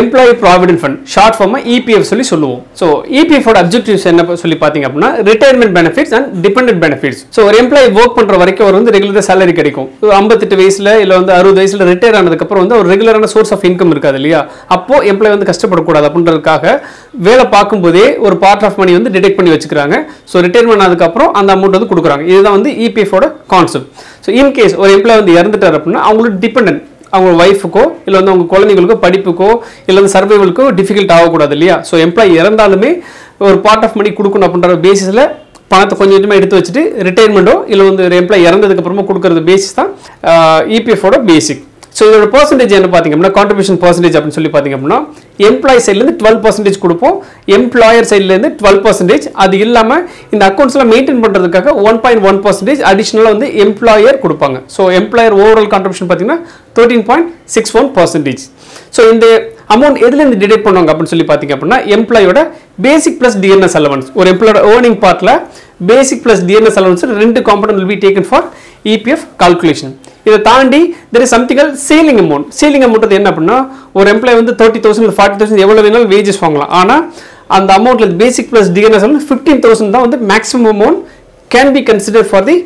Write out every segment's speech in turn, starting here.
Employee provident fund short ஃபார்மாக EPF சொல்லி சொல்லுவோம். ஸோ இபிஎஃபோட அப்ஜெக்டிவ்ஸ் என்ன சொல்லி பார்த்தீங்க அப்படின்னா retirement benefits and dependent benefits so ஒரு எம்ப்ளாயி ஒர்க் பண்ணுற வரைக்கும் அவர் வந்து ரெகுலராக சேலரி கிடைக்கும். ஐம்பத்தெட்டு வயசில் இல்லை வந்து அறுபது வயசில் ரிட்டையர் ஆனதுக்கப்புறம் வந்து ஒரு ரெகுலரான சோர்ஸ் ஆஃப் இன்கம் இருக்காது இல்லையா? அப்போ எம்ப்ளாயி வந்து கஷ்டப்படக்கூடாது அப்படின்றதுக்காக வேலை பார்க்கும்போதே ஒரு பார்ட் ஆஃப் மணி வந்து டிடெக்ட் பண்ணி வச்சுக்கிறாங்க. ஸோ ரிட்டையர்மெண்ட் ஆனதுக்கப்புறம் அந்த அமௌண்ட் வந்து கொடுக்குறாங்க. இதுதான் வந்து இபிஎஃபோட கான்செப்ட் ஸோ இன்கேஸ் ஒரு எம்ப்ளாய் வந்து இறந்துட்டார் அப்படின்னா அவங்களுக்கு டிபெண்டன்ட் அவங்க ஒய்ஃபுக்கோ இல்லை வந்து அவங்க குழந்தைங்களுக்கோ படிப்புக்கோ இல்லை வந்து சர்வைவலுக்கோ டிஃபிகல்ட் ஆகக்கூடாது இல்லையா? ஸோ எம்ப்ளாயி இறந்தாலுமே ஒரு பார்ட் ஆஃப் மணி கொடுக்கணும் அப்படின்ற பேசிஸில் பணத்தை கொஞ்சம் கொஞ்சமாக எடுத்து வச்சுட்டு ரிட்டைர்மெண்ட்டோ இல்லை வந்து ஒரு எம்ப்ளாயி கொடுக்குறது பேசிஸ் தான் இபிஎஃபோட பேசிக் ஸோ இதோட பர்சன்டேஜ் என்ன பார்த்திங்க அப்படின்னா கான்ட்ரிபியூஷன் பர்சன்டேஜ் அப்படின்னு சொல்லி பார்த்திங்க அப்படின்னா எம்ப்ளாயி சைட்லேருந்து டுவெல் பர்சன்டேஜ் கொடுப்போம். எம்ப்ளாயர் சைட்லேருந்து டுவெல் பர்சன்டேஜ் அது இல்லாமல் இந்த அக்கௌண்ட்ஸ்லாம் மெயின்டைன் பண்ணுறதுக்காக ஒன் பாயிண்ட் ஒன் பர்சன்டேஜ் அடிஷ்னலாக வந்து எம்ப்ளாயர் கொடுப்பாங்க. ஸோ எம்ப்ளாயர் ஓவரால் கான்ட்ரிபியூஷன் பார்த்தீங்கன்னா thirteen point six one percentage so இந்த அமௌண்ட் எதுலேருந்து டிடெக்ட் பண்ணுவாங்க அப்படின்னு சொல்லி பார்த்தீங்க அப்படின்னா எம்ப்ளாயோட பேசிக் ப்ளஸ் டிஎன்எஸ் அலவன்ஸ் ஒரு எம்ப்ளாயோட ஏர்னிங் பார்ட்டில் பேசிக் ப்ளஸ் டிஎன்எஸ் அலவன்ஸ் ரெண்டு component will be taken for EPF calculation இதை தாண்டி there is something ceiling amount ceiling amount என்ன அப்படின்னா ஒரு எம்ப்ளாய் வந்து தேர்ட்டி தௌசண்ட் ஃபார்ட்டி தௌசண்ட் எவ்வளோ வேணாலும் வேஜஸ் வாங்கலாம். ஆனால் அந்த அமௌண்ட்ல பேசிக் ப்ளஸ் டிஎன்எஸ் வந்து ஃபிஃப்டீன் தௌசண்ட் தான் வந்து maximum amount can be consider for the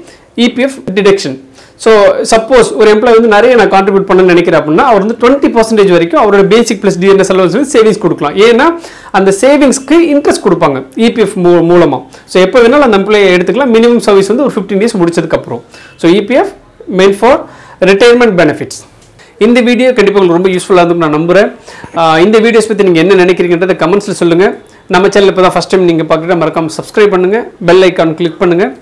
EPF deduction so suppose ஒரு எம்ப்ளாய் வந்து நிறைய நான் கான்ட்ரிபியூட் பண்ண நினைக்கிறேன் அப்படின்னா அவர் வந்து டுவெண்ட்டி பர்சன்டேஜ் வரைக்கும் அவரோட பேசிக் ப்ளஸ் டிஎன்எஸ் அலவன்ஸ் வந்து சேவிங்ஸ் கொடுக்கலாம். ஏன்னா அந்த சேவிங்ஸ்க்கு இன்ட்ரெஸ்ட் கொடுப்பாங்க இபிஎஃப் மூ மூலமாக ஸோ எப்போ வேணாலும் அந்த எம்ப்ளாயை எடுத்துக்கலாம். மினிமம் சர்வீஸ் வந்து ஒரு ஃபிஃப்டீன் டேஸ் முடிச்சதுக்கப்புறம். So EPF main for retirement benefits இந்த வீடியோ கண்டிப்பாக உங்களுக்கு ரொம்ப யூஸ்ஃபுல்லாக இருக்கும் நான் நம்புகிறேன் இந்த வீடியோஸ் பற்றி நீங்கள் என்ன நினைக்கிறீங்கன்றதை கமெண்ட்ஸில் சொல்லுங்கள் நம்ம சேனல் இப்போ தான் ஃபஸ்ட் டைம் நீங்கள் பார்க்குற மறக்காமல் சப்ஸ்கிரைப் பண்ணுங்கள் பெல் ஐக்கான் கிளிக் பண்ணுங்கள்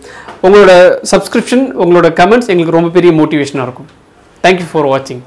உங்களோட சப்ஸ்கிரிப்ஷன் உங்களோட கமெண்ட்ஸ் எங்களுக்கு ரொம்ப பெரிய மோட்டிவேஷனாக இருக்கும். தேங்க்யூ ஃபார் வாட்சிங்